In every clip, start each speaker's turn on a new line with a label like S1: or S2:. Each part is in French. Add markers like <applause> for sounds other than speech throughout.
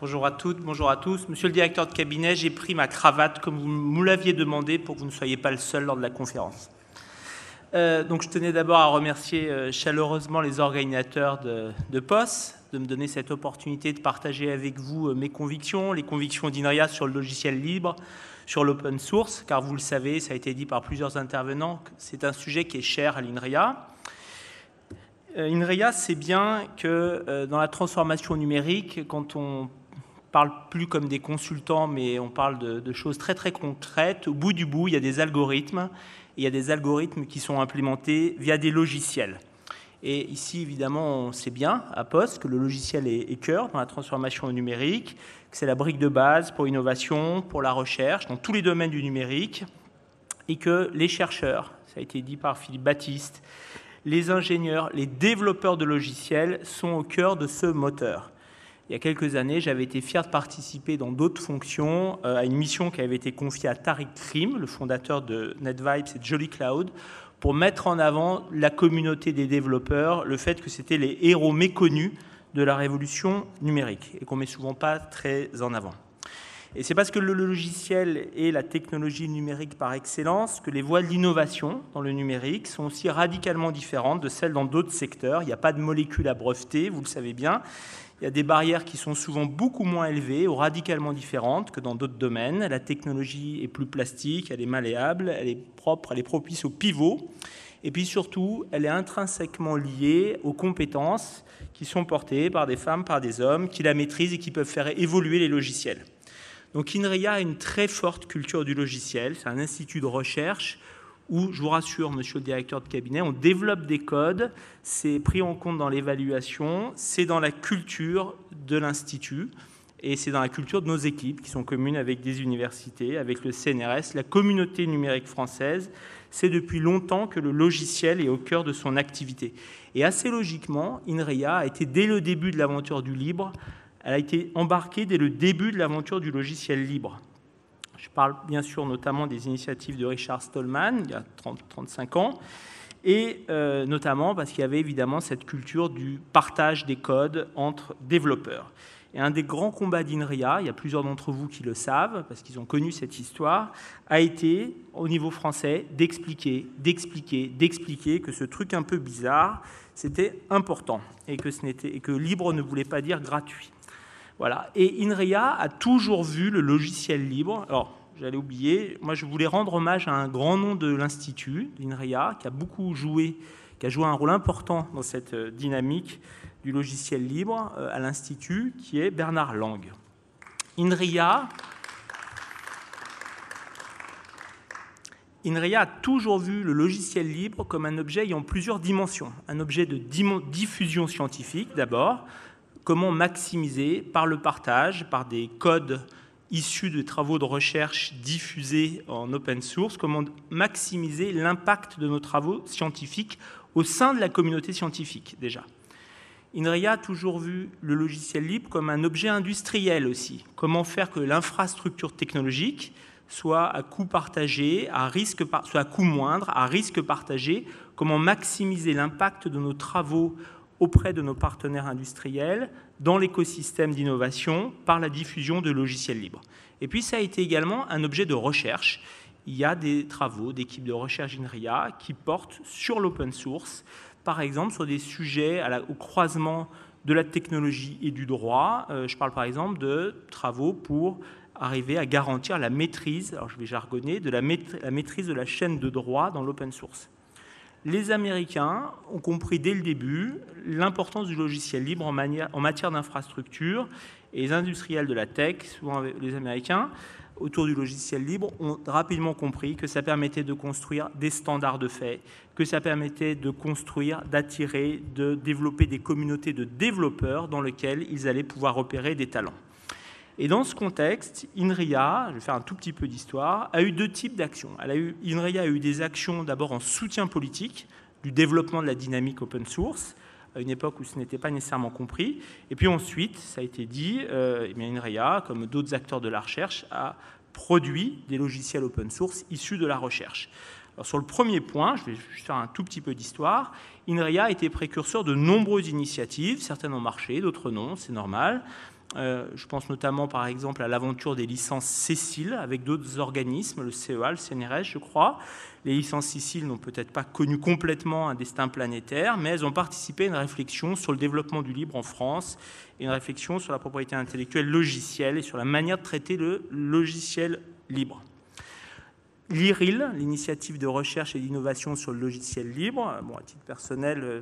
S1: Bonjour à toutes, bonjour à tous. Monsieur le directeur de cabinet, j'ai pris ma cravate comme vous me l'aviez demandé pour que vous ne soyez pas le seul lors de la conférence. Euh, donc je tenais d'abord à remercier euh, chaleureusement les organisateurs de, de, POS de me donner cette opportunité de partager avec vous euh, mes convictions, les convictions d'INRIA sur le logiciel libre, sur l'open source, car vous le savez, ça a été dit par plusieurs intervenants, c'est un sujet qui est cher à l'INRIA. INRIA sait bien que dans la transformation numérique, quand on parle plus comme des consultants, mais on parle de, de choses très très concrètes, au bout du bout, il y a des algorithmes il y a des algorithmes qui sont implémentés via des logiciels. Et ici, évidemment, on sait bien à Poste que le logiciel est, cœur dans la transformation numérique, que c'est la brique de base pour l'innovation, pour la recherche, dans tous les domaines du numérique, et que les chercheurs, ça a été dit par Philippe Baptiste, les ingénieurs, les développeurs de logiciels sont au cœur de ce moteur il y a quelques années, j'avais été fier de participer dans d'autres fonctions euh, à une mission qui avait été confiée à Tariq Krim, le fondateur de NetVibes et de Jolly Cloud, pour mettre en avant la communauté des développeurs, le fait que c'était les héros méconnus de la révolution numérique et qu'on met souvent pas très en avant. Et c'est parce que le logiciel est la technologie numérique par excellence que les voies de l'innovation dans le numérique sont aussi radicalement différentes de celles dans d'autres secteurs. Il n'y a pas de molécules à breveter, vous le savez bien. Il y a des barrières qui sont souvent beaucoup moins élevées ou radicalement différentes que dans d'autres domaines. La technologie est plus plastique, elle est malléable, elle est propre, elle est propice au pivot. Et puis surtout, elle est intrinsèquement liée aux compétences qui sont portées par des femmes, par des hommes, qui la maîtrisent et qui peuvent faire évoluer les logiciels. Donc INRIA a une très forte culture du logiciel. C'est un institut de recherche où, je vous rassure, monsieur le directeur de cabinet, on développe des codes, c'est pris en compte dans l'évaluation, c'est dans la culture de l'Institut et c'est dans la culture de nos équipes qui sont communes avec des universités, avec le CNRS, la communauté numérique française. C'est depuis longtemps que le logiciel est au cœur de son activité. Et assez logiquement, INRIA a été dès le début de l'aventure du libre, elle a été embarquée dès le début de l'aventure du logiciel libre. Je parle bien sûr notamment des initiatives de Richard Stallman, il y a 30, 35 ans, et euh, notamment parce qu'il y avait évidemment cette culture du partage des codes entre développeurs. Et un des grands combats d'INRIA, il y a plusieurs d'entre vous qui le savent, parce qu'ils ont connu cette histoire, a été, au niveau français, d'expliquer, d'expliquer, d'expliquer que ce truc un peu bizarre, c'était important, et que, ce et que libre ne voulait pas dire gratuit. Voilà. Et INRIA a toujours vu le logiciel libre. Alors, j'allais oublier, moi je voulais rendre hommage à un grand nom de l'Institut, l'INRIA, qui a beaucoup joué, qui a joué un rôle important dans cette euh, dynamique du logiciel libre euh, à l'Institut, qui est Bernard Lang. INRIA, INRIA a toujours vu le logiciel libre comme un objet ayant plusieurs dimensions. Un objet de diffusion scientifique d'abord, comment maximiser par le partage, par des codes issus de travaux de recherche diffusés en open source, comment maximiser l'impact de nos travaux scientifiques au sein de la communauté scientifique déjà. INRIA a toujours vu le logiciel libre comme un objet industriel aussi. Comment faire que l'infrastructure technologique soit à coût partagé, à risque, soit à coût moindre, à risque partagé, comment maximiser l'impact de nos travaux auprès de nos partenaires industriels dans l'écosystème d'innovation par la diffusion de logiciels libres. Et puis ça a été également un objet de recherche. Il y a des travaux d'équipes de recherche INRIA qui portent sur l'open source, par exemple sur des sujets au croisement de la technologie et du droit. Euh, je parle par exemple de travaux pour arriver à garantir la maîtrise, alors je vais jargonner, de la maîtrise de la chaîne de droit dans l'open source les Américains ont compris dès le début l'importance du logiciel libre en, matière d'infrastructure et les industriels de la tech, souvent les Américains, autour du logiciel libre, ont rapidement compris que ça permettait de construire des standards de fait, que ça permettait de construire, d'attirer, de développer des communautés de développeurs dans lesquelles ils allaient pouvoir opérer des talents. Et dans ce contexte, INRIA, je vais faire un tout petit peu d'histoire, a eu deux types d'actions. INRIA a eu des actions d'abord en soutien politique du développement de la dynamique open source, à une époque où ce n'était pas nécessairement compris. Et puis ensuite, ça a été dit, euh, eh INRIA, comme d'autres acteurs de la recherche, a produit des logiciels open source issus de la recherche. Alors sur le premier point, je vais juste faire un tout petit peu d'histoire, INRIA a été précurseur de nombreuses initiatives, certaines ont marché, d'autres non, c'est normal. Je pense notamment par exemple à l'aventure des licences Cécile avec d'autres organismes, le CEA, le CNRS je crois. Les licences Cécile n'ont peut-être pas connu complètement un destin planétaire, mais elles ont participé à une réflexion sur le développement du libre en France et une réflexion sur la propriété intellectuelle logicielle et sur la manière de traiter le logiciel libre. L'IRIL, l'initiative de recherche et d'innovation sur le logiciel libre, bon, à titre personnel, euh,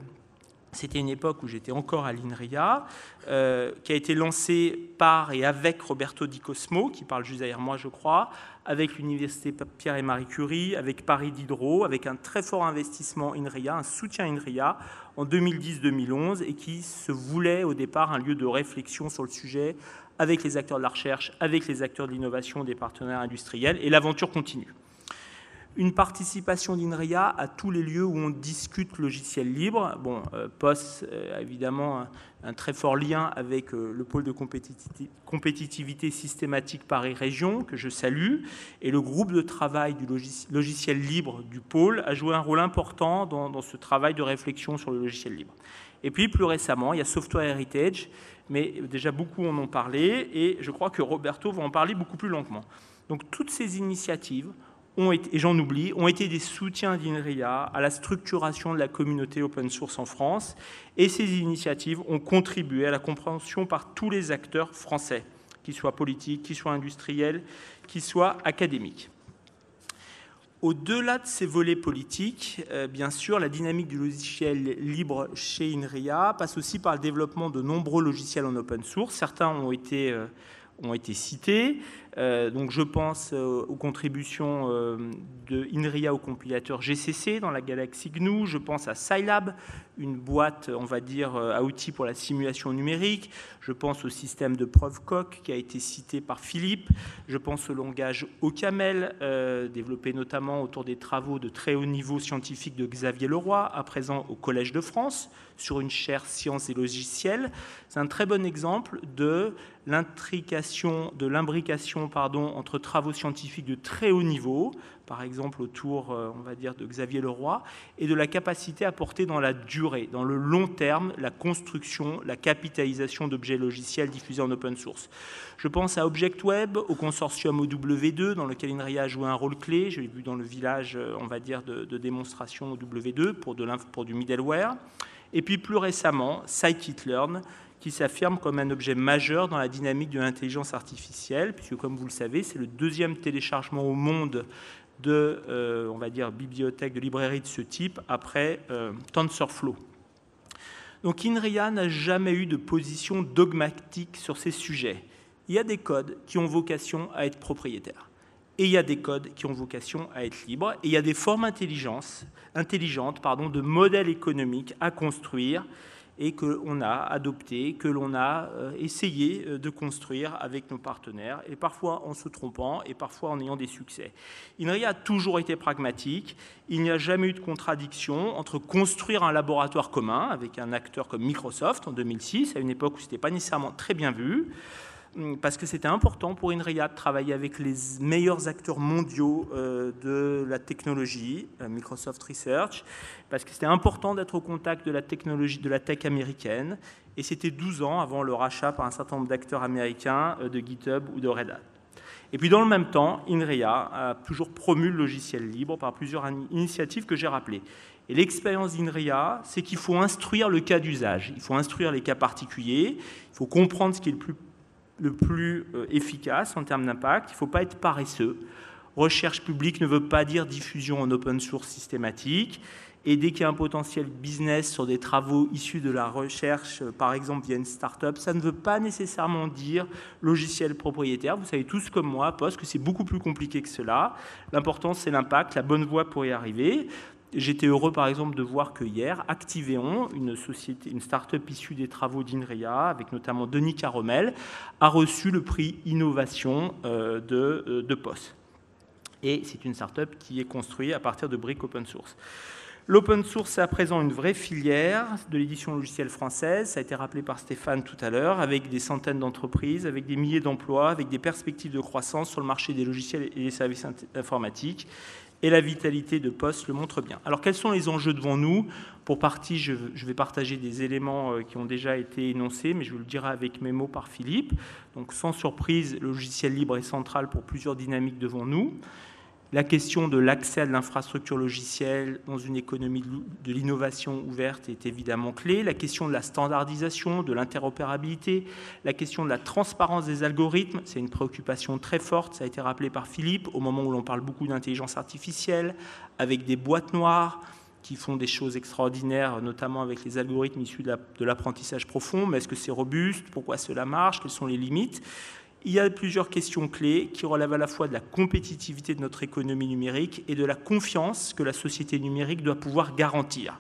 S1: c'était une époque où j'étais encore à l'INRIA, euh, qui a été lancée par et avec Roberto Di Cosmo, qui parle juste derrière moi, je crois, avec l'Université Pierre et Marie Curie, avec Paris Diderot, avec un très fort investissement INRIA, un soutien INRIA en 2010-2011, et qui se voulait au départ un lieu de réflexion sur le sujet avec les acteurs de la recherche, avec les acteurs de l'innovation, des partenaires industriels, et l'aventure continue une participation d'INRIA à tous les lieux où on discute logiciel libre. Bon, euh, POS euh, a évidemment un, très fort lien avec euh, le pôle de compétitivité systématique Paris-Région, que je salue, et le groupe de travail du logiciel libre du pôle a joué un rôle important dans, ce travail de réflexion sur le logiciel libre. Et puis, plus récemment, il y a Software Heritage, mais déjà beaucoup en ont parlé, et je crois que Roberto va en parler beaucoup plus longuement. Donc, toutes ces initiatives et j'en oublie, ont été des soutiens d'INRIA à la structuration de la communauté open source en France, et ces initiatives ont contribué à la compréhension par tous les acteurs français, qu'ils soient politiques, qu'ils soient industriels, qu'ils soient académiques. Au-delà de ces volets politiques, euh, bien sûr, la dynamique du logiciel libre chez INRIA passe aussi par le développement de nombreux logiciels en open source. Certains ont été, euh, ont été cités. Euh, donc je pense euh, aux contributions euh, de INRIA au compilateur GCC dans la galaxie GNU, je pense à Scilab, une boîte, on va dire, à outils pour la simulation numérique, je pense au système de preuve coq qui a été cité par Philippe, je pense au langage OCaml, développé notamment autour des travaux de très haut niveau scientifique de Xavier Leroy, à présent au Collège de France, sur une chaire sciences et logiciels. C'est un très bon exemple de l'imbrication pardon, entre travaux scientifiques de très haut niveau, par exemple autour, euh, on va dire, de Xavier Leroy, et de la capacité à porter dans la durée, dans le long terme, la construction, la capitalisation d'objets logiciels diffusés en open source. Je pense à ObjectWeb, au consortium OW2, dans lequel INRIA a joué un rôle clé. Je l'ai vu dans le village, euh, on va dire, de, démonstration OW2 pour, de pour du middleware. Et puis plus récemment, scikit-learn, qui s'affirme comme un objet majeur dans la dynamique de l'intelligence artificielle, puisque comme vous le savez, c'est le deuxième téléchargement au monde de, euh, bibliothèques, de librairies de ce type, après euh, TensorFlow. Donc INRIA n'a jamais eu de position dogmatique sur ces sujets. Il y a des codes qui ont vocation à être propriétaires. Et il y a des codes qui ont vocation à être libres. Et il y a des formes intelligentes pardon, de modèles économiques à construire et que l'on a adopté, que l'on a euh, essayé euh, de construire avec nos partenaires, et parfois en se trompant, et parfois en ayant des succès. INRIA a toujours été pragmatique, il n'y a jamais eu de contradiction entre construire un laboratoire commun avec un acteur comme Microsoft en 2006, à une époque où ce n'était pas nécessairement très bien vu, parce que c'était important pour INRIA de travailler avec les meilleurs acteurs mondiaux euh, de la technologie, euh, Microsoft Research, parce que c'était important d'être au contact de la technologie, de la tech américaine, et c'était 12 ans avant le rachat par un certain nombre d'acteurs américains euh, de GitHub ou de Red Hat. Et puis dans le même temps, INRIA a toujours promu le logiciel libre par plusieurs initiatives que j'ai rappelées. Et l'expérience d'INRIA, c'est qu'il faut instruire le cas d'usage, il faut instruire les cas particuliers, il faut comprendre ce qui est le plus le plus euh, efficace en termes d'impact. Il ne faut pas être paresseux. Recherche publique ne veut pas dire diffusion en open source systématique. Et dès qu'il y a un potentiel business sur des travaux issus de la recherche, euh, par exemple via une start-up, ça ne veut pas nécessairement dire logiciel propriétaire. Vous savez tous comme moi, Post, que c'est beaucoup plus compliqué que cela. L'important, c'est l'impact, la bonne voie pour y arriver. J'étais heureux, par exemple, de voir que hier, Activeon, une société, une start-up issue des travaux d'INRIA, avec notamment Denis Caromel, a reçu le prix Innovation euh, de, euh, de POS. Et c'est une start-up qui est construite à partir de briques open source. L'open source est à présent une vraie filière de l'édition logicielle française, ça a été rappelé par Stéphane tout à l'heure, avec des centaines d'entreprises, avec des milliers d'emplois, avec des perspectives de croissance sur le marché des logiciels et des services informatiques et la vitalité de POS le montre bien. Alors quels sont les enjeux devant nous? Pour partie, je, vais partager des éléments euh, qui ont déjà été énoncés, mais je vous le dirai avec mes mots par Philippe. Donc sans surprise, le logiciel libre est central pour plusieurs dynamiques devant nous. La question de l'accès à l'infrastructure logicielle dans une économie de l'innovation ouverte est évidemment clé. La question de la standardisation, de l'interopérabilité, la question de la transparence des algorithmes, c'est une préoccupation très forte, ça a été rappelé par Philippe, au moment où l'on parle beaucoup d'intelligence artificielle, avec des boîtes noires qui font des choses extraordinaires, notamment avec les algorithmes issus de l'apprentissage profond. Mais est-ce que c'est robuste? Pourquoi cela marche? Quelles sont les limites? Il y a plusieurs questions clés qui relèvent à la fois de la compétitivité de notre économie numérique et de la confiance que la société numérique doit pouvoir garantir.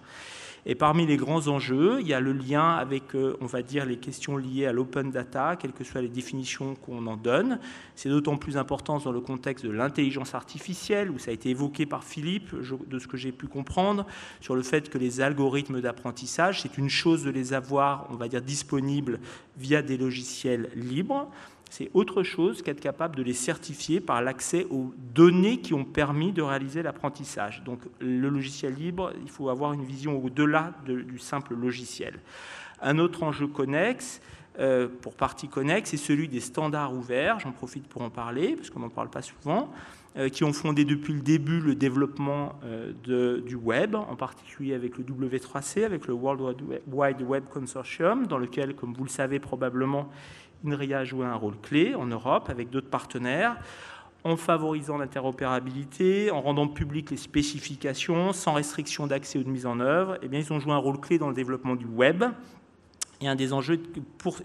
S1: Et parmi les grands enjeux, il y a le lien avec, euh, on va dire, les questions liées à l'open data, quelles que soient les définitions qu'on en donne. C'est d'autant plus important dans le contexte de l'intelligence artificielle, où ça a été évoqué par Philippe, de ce que j'ai pu comprendre, sur le fait que les algorithmes d'apprentissage, c'est une chose de les avoir, on va dire, disponibles via des logiciels libres c'est autre chose qu'être capable de les certifier par l'accès aux données qui ont permis de réaliser l'apprentissage. Donc le logiciel libre, il faut avoir une vision au-delà du simple logiciel. Un autre enjeu connexe, euh, pour partie connexe, c'est celui des standards ouverts. J'en profite pour en parler, parce qu'on n'en parle pas souvent, euh, qui ont fondé depuis le début le développement euh, du web, en particulier avec le W3C, avec le World Wide Web Consortium, dans lequel, comme vous le savez probablement, INRIA a joué un rôle clé en Europe avec d'autres partenaires en favorisant l'interopérabilité, en rendant publiques les spécifications, sans restriction d'accès ou de mise en œuvre, eh bien, ils ont joué un rôle clé dans le développement du web. Et un des enjeux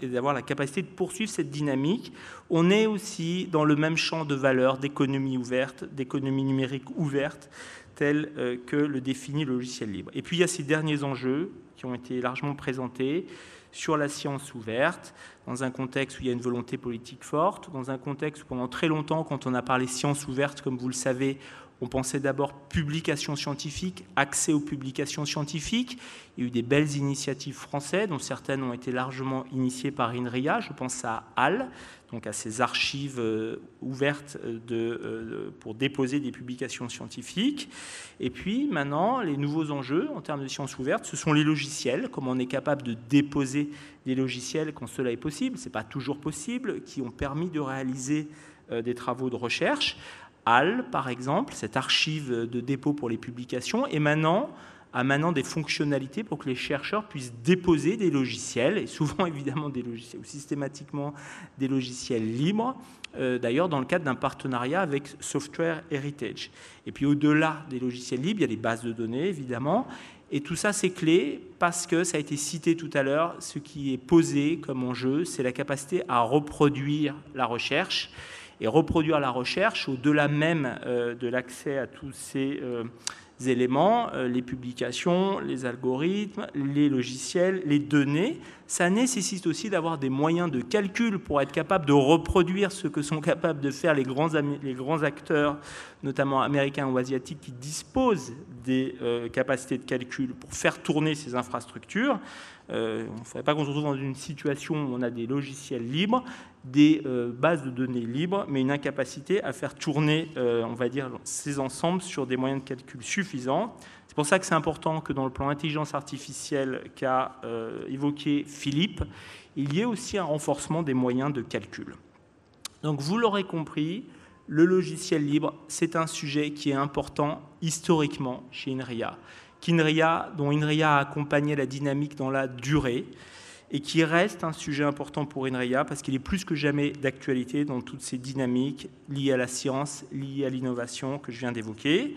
S1: est d'avoir la capacité de poursuivre cette dynamique. On est aussi dans le même champ de valeurs d'économie ouverte, d'économie numérique ouverte, tel euh, que le définit le logiciel libre. Et puis il y a ces derniers enjeux qui ont été largement présentés sur la science ouverte, dans un contexte où il y a une volonté politique forte, dans un contexte où pendant très longtemps, quand on a parlé science ouverte, comme vous le savez, on pensait d'abord publication scientifique, accès aux publications scientifiques. Il y a eu des belles initiatives françaises, dont certaines ont été largement initiées par INRIA. Je pense à HAL, donc à ces archives euh, ouvertes euh, de, pour déposer des publications scientifiques. Et puis maintenant, les nouveaux enjeux en termes de sciences ouvertes, ce sont les logiciels, comment on est capable de déposer des logiciels quand cela est possible, ce n'est pas toujours possible, qui ont permis de réaliser euh, des travaux de recherche. Par exemple, cette archive de dépôt pour les publications, et maintenant amenant des fonctionnalités pour que les chercheurs puissent déposer des logiciels, et souvent <laughs> évidemment des logiciels, ou systématiquement des logiciels libres, euh, d'ailleurs dans le cadre d'un partenariat avec Software Heritage. Et puis au-delà des logiciels libres, il y a les bases de données évidemment, et tout ça c'est clé parce que ça a été cité tout à l'heure, ce qui est posé comme enjeu, c'est la capacité à reproduire la recherche et reproduire la recherche au-delà même euh, de l'accès à tous ces euh, éléments, euh, les publications, les algorithmes, les logiciels, les données. Ça nécessite aussi d'avoir des moyens de calcul pour être capable de reproduire ce que sont capables de faire les grands, acteurs, notamment américains ou asiatiques, qui disposent des capacités de calcul pour faire tourner ces infrastructures. Euh, il ne faudrait pas qu'on se retrouve dans une situation où on a des logiciels libres, des euh, bases de données libres, mais une incapacité à faire tourner, euh, on va dire, ces ensembles sur des moyens de calcul suffisants. C'est pour ça que c'est important que dans le plan intelligence artificielle qu'a évoqué Philippe, il y ait aussi un renforcement des moyens de calcul. Donc vous l'aurez compris, le logiciel libre, c'est un sujet qui est important historiquement chez INRIA dont INRIA a accompagné la dynamique dans la durée et qui reste un sujet important pour INRIA parce qu'il est plus que jamais d'actualité dans toutes ces dynamiques liées à la science, liées à l'innovation que je viens d'évoquer.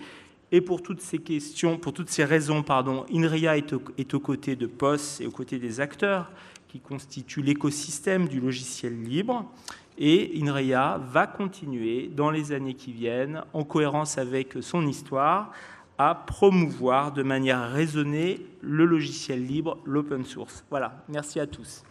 S1: Et pour toutes ces questions, pour toutes ces raisons, pardon, INRIA est, est aux côtés de POS et aux côtés des acteurs qui constituent l'écosystème du logiciel libre. Et INRIA va continuer dans les années qui viennent, en cohérence avec son histoire, promouvoir de manière raisonnée le logiciel libre, l'open source. Voilà, merci à tous.